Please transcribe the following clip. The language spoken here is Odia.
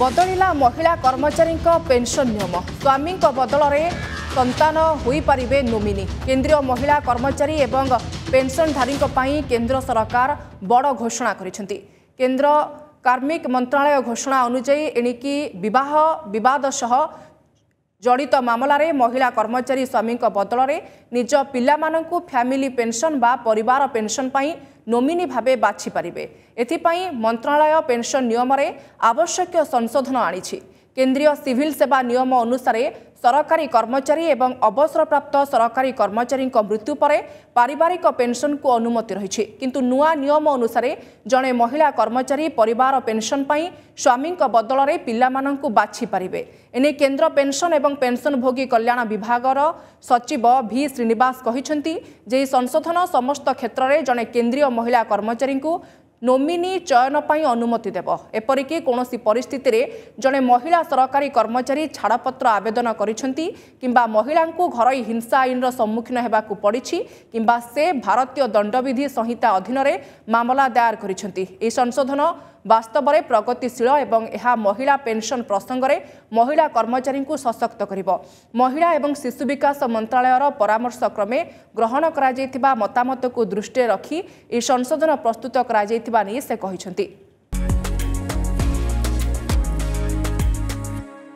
ବଦଳିଲା ମହିଳା କର୍ମଚାରୀଙ୍କ ପେନ୍ସନ୍ ନିୟମ। ସ୍ୱାମୀଙ୍କ ବଦଳରେ ସନ୍ତାନ ହୋଇପାରିବେ ନୋମିନି। କେନ୍ଦ୍ରୀୟ ମହିଳା କର୍ମଚାରୀ ଏବଂ ପେନ୍ସନ୍ଧାରୀଙ୍କ ପାଇଁ କେନ୍ଦ୍ର ସରକାର ବଡ଼ ଘୋଷଣା କରିଛନ୍ତି। କେନ୍ଦ୍ର କାର୍ମିକ ମନ୍ତ୍ରଣାଳୟ ଘୋଷଣା ଅନୁଯାୟୀ ଏଣିକି ବିବାହ ବିବାଦ ସହ জড়িত মামলার মহিলা কর্মচারী স্বামী বদলরে নিজ পিলামানকু ফ্যামিলি পেনশন বা পরিবার পেনশন পাই নমিনি ভাবে বাছি পারিবে এথিপাই মন্ত্রণালয় পেনশন নিয়মরে আবশ্যকীয় সংশোধন আনিছে ଆଣିଛି କେନ୍ଦ୍ରୀୟ ସିଭିଲ୍ ସେବା ନିୟମ ଅନୁସାରେ ସରକାରୀ କର୍ମଚାରୀ ଏବଂ ଅବସରପ୍ରାପ୍ତ ସରକାରୀ କର୍ମଚାରୀଙ୍କ ମୃତ୍ୟୁ ପରେ ପାରିବାରିକ ପେନ୍ସନ୍କୁ ଅନୁମତି ରହିଛି କିନ୍ତୁ ନୂଆ ନିୟମ ଅନୁସାରେ ଜଣେ ମହିଳା କର୍ମଚାରୀ ପରିବାର ପେନ୍ସନ୍ ପାଇଁ ସ୍ୱାମୀଙ୍କ ବଦଳରେ ପିଲାମାନଙ୍କୁ ବାଛିପାରିବେ ଏନେଇ କେନ୍ଦ୍ର ପେନ୍ସନ୍ ଏବଂ ପେନ୍ସନ୍ଭୋଗୀ କଲ୍ୟାଣ ବିଭାଗର ସଚିବ ଭି ଶ୍ରୀନିବାସ କହିଛନ୍ତି ଯେ ଏହି ସଂଶୋଧନ ସମସ୍ତ କ୍ଷେତ୍ରରେ ଜଣେ କେନ୍ଦ୍ରୀୟ ମହିଳା କର୍ମଚାରୀଙ୍କୁ ନୋମିନି ଚୟନ ପାଇଁ ଅନୁମତି ଦେବ। ଏପରିକି କୌଣସି ପରିସ୍ଥିତିରେ ଜଣେ ମହିଳା ସରକାରୀ କର୍ମଚାରୀ ଛାଡ଼ପତ୍ର ଆବେଦନ କରିଛନ୍ତି କିମ୍ବା ମହିଳାଙ୍କୁ ଘରୋଇ ହିଂସା ଆଇନର ସମ୍ମୁଖୀନ ହେବାକୁ ପଡ଼ିଛି କିମ୍ବା ସେ ଭାରତୀୟ ଦଣ୍ଡବିଧି ସଂହିତା ଅଧୀନରେ ମାମଲା ଦାୟର କରିଛନ୍ତି। ଏହି ସଂଶୋଧନ ବାସ୍ତବରେ ପ୍ରଗତିଶୀଳ ଏବଂ ଏହା ମହିଳା ପେନ୍ସନ୍ ପ୍ରସଙ୍ଗରେ ମହିଳା କର୍ମଚାରୀଙ୍କୁ ସଶକ୍ତ କରିବ। ମହିଳା ଏବଂ ଶିଶୁ ବିକାଶ ମନ୍ତ୍ରଣାଳୟର ପରାମର୍ଶ କ୍ରମେ ଗ୍ରହଣ କରାଯାଇଥିବା ମତାମତକୁ ଦୃଷ୍ଟିରେ ରଖି ଏହି ସଂଶୋଧନ ପ୍ରସ୍ତୁତ କରାଯାଇଥିବା ନେଇ ସେ କହିଛନ୍ତି।